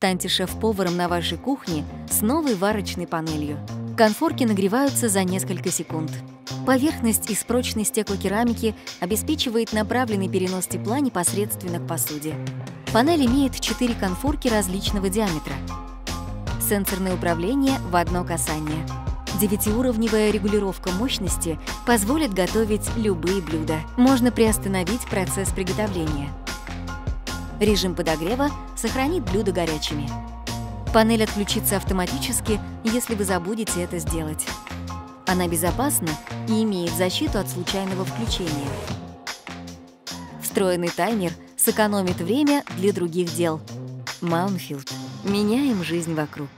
Станьте шеф-поваром на вашей кухне с новой варочной панелью. Конфорки нагреваются за несколько секунд. Поверхность из прочной стеклокерамики обеспечивает направленный перенос тепла непосредственно к посуде. Панель имеет 4 конфорки различного диаметра. Сенсорное управление в одно касание. Девятиуровневая регулировка мощности позволит готовить любые блюда. Можно приостановить процесс приготовления. Режим подогрева сохранит блюда горячими. Панель отключится автоматически, если вы забудете это сделать. Она безопасна и имеет защиту от случайного включения. Встроенный таймер сэкономит время для других дел. Маунфилд. Меняем жизнь вокруг.